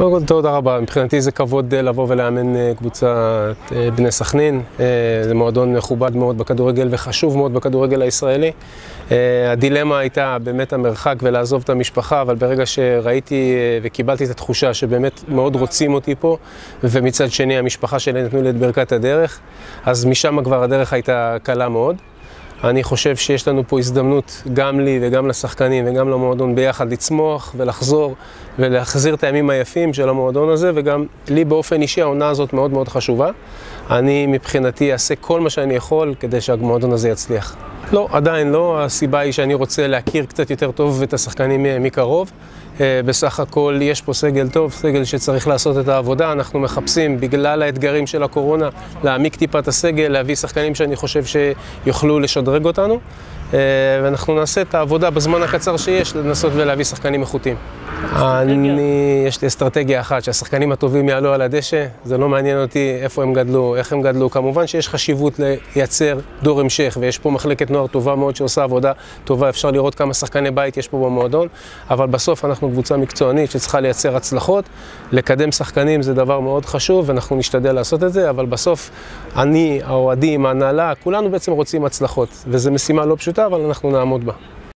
קודם כל תודה רבה, מבחינתי זה כבוד אה, לבוא ולאמן אה, קבוצת אה, בני סכנין, זה מועדון מכובד מאוד בכדורגל וחשוב מאוד בכדורגל הישראלי. הדילמה הייתה באמת המרחק ולעזוב את המשפחה, אבל ברגע שראיתי וקיבלתי את התחושה שבאמת מאוד רוצים אותי פה, ומצד שני המשפחה שלי נתנו לי את ברכת הדרך, אז משם כבר הדרך הייתה קלה מאוד. אני חושב שיש לנו פה הזדמנות, גם לי וגם לשחקנים וגם למועדון ביחד, לצמוח ולחזור ולהחזיר את הימים היפים של המועדון הזה, וגם לי באופן אישי העונה הזאת מאוד מאוד חשובה. אני מבחינתי אעשה כל מה שאני יכול כדי שהמועדון הזה יצליח. לא, עדיין לא. הסיבה היא שאני רוצה להכיר קצת יותר טוב את השחקנים מקרוב. אה, בסך הכל יש פה סגל טוב, סגל שצריך לעשות את העבודה. אנחנו מחפשים, בגלל האתגרים של הקורונה, להעמיק טיפה את הסגל, להביא שחקנים שאני חושב שיוכלו לשדרג אותנו. אה, ואנחנו נעשה את העבודה בזמן הקצר שיש, לנסות ולהביא שחקנים איכותיים. אני, יש לי אסטרטגיה אחת, שהשחקנים הטובים יעלו על הדשא, זה לא מעניין אותי איפה הם גדלו, איך הם גדלו. כמובן שיש חשיבות לייצר דור המשך, ויש פה מחלקת נוער טובה מאוד שעושה עבודה טובה, אפשר לראות כמה שחקני בית יש פה במועדון, אבל בסוף אנחנו קבוצה מקצוענית שצריכה לייצר הצלחות. לקדם שחקנים זה דבר מאוד חשוב, ואנחנו נשתדל לעשות את זה, אבל בסוף אני, האוהדים, ההנהלה, כולנו בעצם רוצים הצלחות, וזו משימה לא פשוטה, אבל אנחנו נעמוד בה.